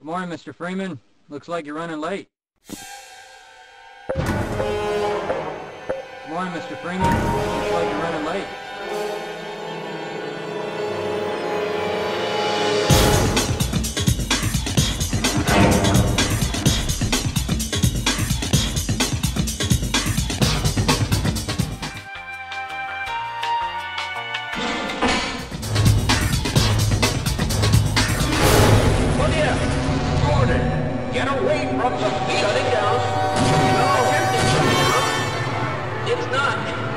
Good morning, Mr. Freeman. Looks like you're running late. Good morning, Mr. Freeman. Looks like you're running late. Away from shutting down! No! It's not!